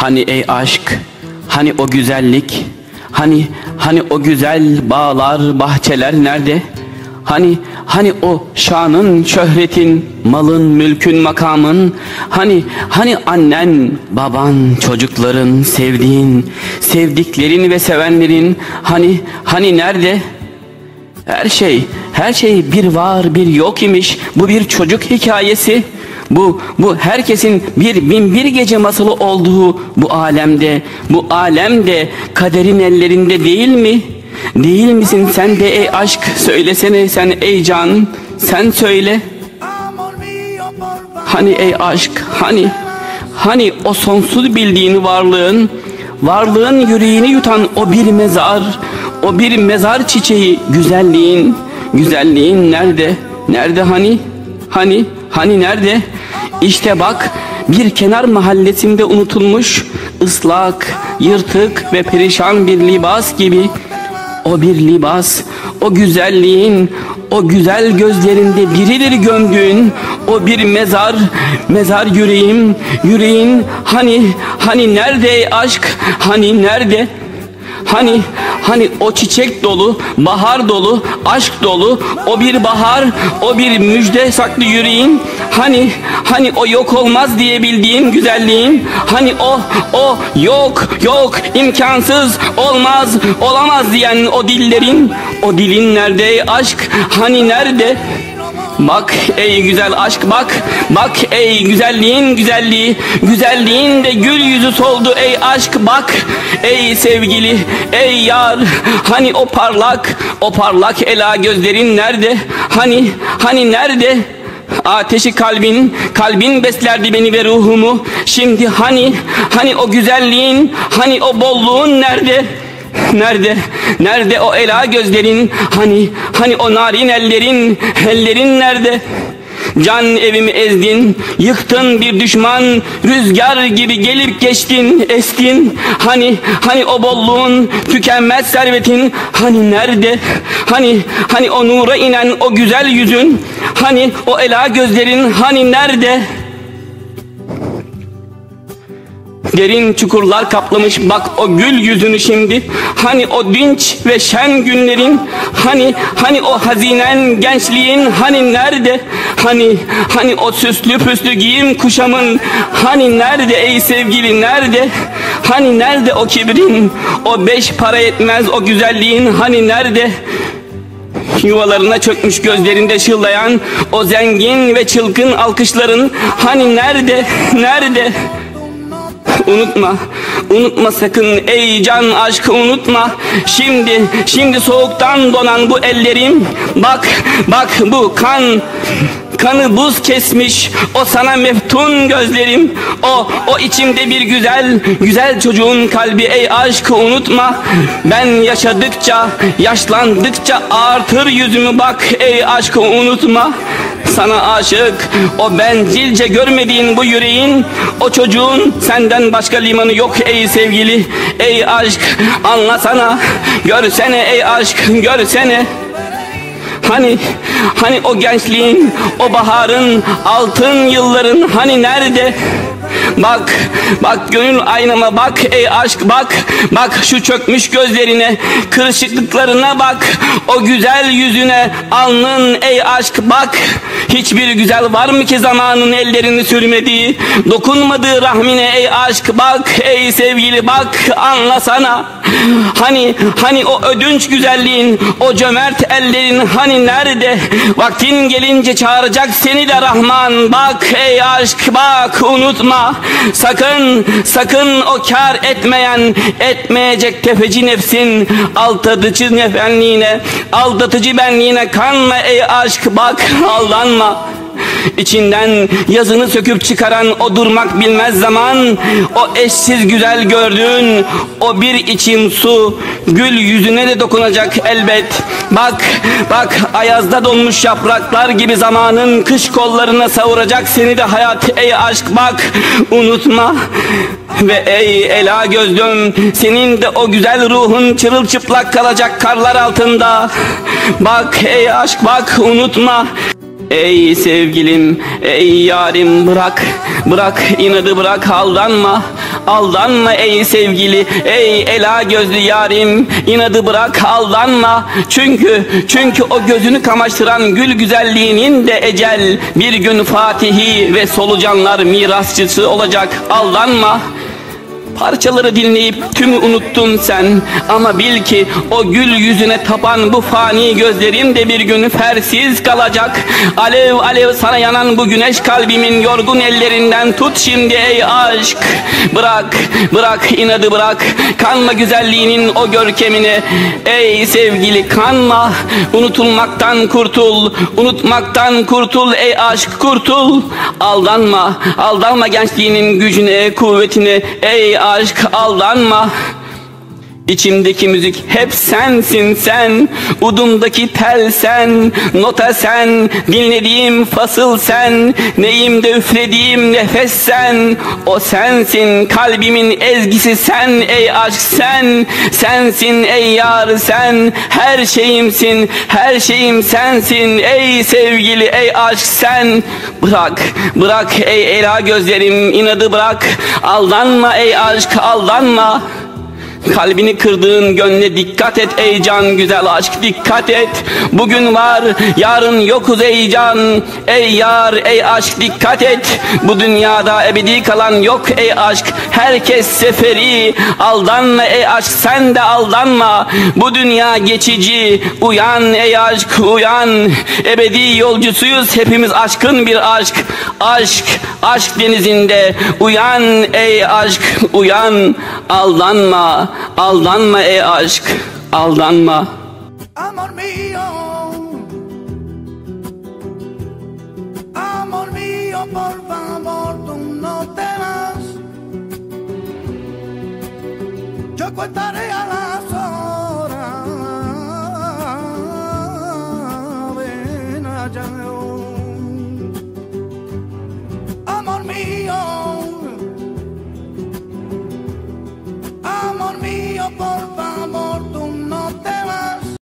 Hani ey aşk, hani o güzellik, hani hani o güzel bağlar, bahçeler nerede? Hani hani o şanın, şöhretin, malın, mülkün, makamın, hani hani annen, baban, çocukların, sevdiğin, sevdiklerin ve sevenlerin, hani hani nerede? Her şey, her şey bir var bir yok imiş. Bu bir çocuk hikayesi. Bu, bu herkesin bir bin bir gece masalı olduğu bu alemde, bu alemde kaderin ellerinde değil mi? Değil misin sen de ey aşk? Söylesene sen ey can. Sen söyle. Hani ey aşk? Hani hani o sonsuz bildiğin varlığın varlığın yüreğini yutan o bir mezar o bir mezar çiçeği güzelliğin güzelliğin nerede? Nerede hani? Hani hani nerede işte bak bir kenar mahallesinde unutulmuş ıslak yırtık ve perişan bir libas gibi o bir libas, o güzelliğin, o güzel gözlerinde birileri gömdüğün, o bir mezar, mezar yüreğim, yüreğin, hani, hani nerede aşk, hani nerede? Hani hani o çiçek dolu, bahar dolu, aşk dolu, o bir bahar, o bir müjde saklı yüreğin, hani hani o yok olmaz diye bildiğin güzelliğin, hani o o yok yok imkansız olmaz olamaz diyen o dillerin, o dilin nerede aşk, hani nerede? Bak ey güzel aşk bak Bak ey güzelliğin güzelliği Güzelliğin de gül yüzü soldu ey aşk bak Ey sevgili ey yar Hani o parlak o parlak ela gözlerin nerede Hani hani nerede Ateşi kalbin, kalbin beslerdi beni ve ruhumu. Şimdi hani, hani o güzelliğin, hani o bolluğun nerede? Nerede? Nerede o ela gözlerin? Hani hani o narin ellerin? Ellerin nerede? Can evimi ezdin, yıktın bir düşman, rüzgar gibi gelip geçtin, estin. Hani hani o bolluğun, tükenmez servetin, hani nerede? Hani hani o nura inen o güzel yüzün, hani o ela gözlerin, hani nerede? Derin çukurlar kaplamış. Bak o gül yüzünü şimdi. Hani o dinç ve şen günlerin Hani hani o hazinen gençliğin Hani nerede? Hani hani o süslü püslü giyim kuşamın Hani nerede ey sevgili nerede? Hani nerede o kibrin? O beş para etmez o güzelliğin Hani nerede? Yuvalarına çökmüş gözlerinde şıllayan O zengin ve çılgın alkışların Hani nerede nerede Unutma, unutma sakın ey can aşkı unutma. Şimdi, şimdi soğuktan donan bu ellerim, bak, bak bu kan, kanı buz kesmiş. O sana meftun gözlerim o o içimde bir güzel güzel çocuğun kalbi. Ey aşkı unutma ben yaşadıkça yaşlandıkça artır yüzümü. Bak ey aşkı unutma sana aşık. O bencilce görmediğin bu yüreğin o çocuğun senden başka limanı yok ey sevgili ey aşk. Anlasana görsene ey aşk görsene. Hani hani o gençliğin, o baharın, altın yılların hani nerede? Bak, bak gönül aynama bak ey aşk bak. Bak şu çökmüş gözlerine, kırışıklıklarına bak. O güzel yüzüne, alnın ey aşk bak. Hiçbir güzel var mı ki zamanın ellerini sürmediği, dokunmadığı rahmine ey aşk bak ey sevgili bak anlasana. Hani hani o ödünç güzelliğin, o cömert ellerin hani nerede? Vaktin gelince çağıracak seni de Rahman. Bak ey aşk bak unutma. Sakın sakın o kar etmeyen etmeyecek tefeci nefsin aldatıcı nefenliğine aldatıcı benliğine kanma ey aşk bak aldanma. İçinden yazını söküp çıkaran o durmak bilmez zaman O eşsiz güzel gördüğün o bir içim su Gül yüzüne de dokunacak elbet. Bak bak ayazda donmuş yapraklar gibi zamanın Kış kollarına savuracak seni de hayat ey aşk. Bak Unutma ve ey ela gözlüm senin de o güzel ruhun çırılçıplak kalacak karlar altında. Bak ey aşk bak unutma Ey sevgilim, ey yarim bırak, bırak inadı bırak aldanma, aldanma ey sevgili ey ela gözlü yarim inadı bırak aldanma. Çünkü çünkü o gözünü kamaştıran gül güzelliğinin de ecel bir gün fatihi ve solucanlar mirasçısı olacak aldanma Parçaları dinleyip tümü unuttun sen. Ama bil ki o gül yüzüne tapan bu fani gözlerin de bir gün fersiz kalacak. Alev alev sana yanan bu güneş kalbimin yorgun ellerinden tut şimdi ey aşk. Bırak bırak inadı bırak. Kanma güzelliğinin o görkemine. Ey sevgili kanma. Unutulmaktan kurtul unutmaktan kurtul ey aşk kurtul. Aldanma aldanma gençliğinin gücüne kuvvetine. Ey aşk aldanma İçimdeki müzik hep sensin sen Udumdaki tel sen Nota sen Dinlediğim fasıl sen Neyimde üflediğim nefes sen. O sensin kalbimin ezgisi sen Ey aşk sen. Sensin ey yar sen Her şeyimsin Her şeyim sensin. Ey sevgili ey aşk sen. Bırak bırak ey ela gözlerim inadı bırak. Aldanma ey aşk aldanma Kalbini kırdığın gönle dikkat et ey can güzel aşk dikkat et. Bugün var yarın yokuz ey can. Ey yar ey aşk dikkat et. Bu dünyada ebedi kalan yok ey aşk. Herkes seferi aldanma ey aşk sen de aldanma. Bu dünya geçici uyan ey aşk uyan. Ebedi yolcusuyuz hepimiz aşkın bir aşk. Aşk aşk denizinde uyan ey aşk uyan. Aldanma aldanma ey aşk, aldanma. Amor mio, amor mio, por favor, tú no te vas. Yo contaré a las horas. Ven allá.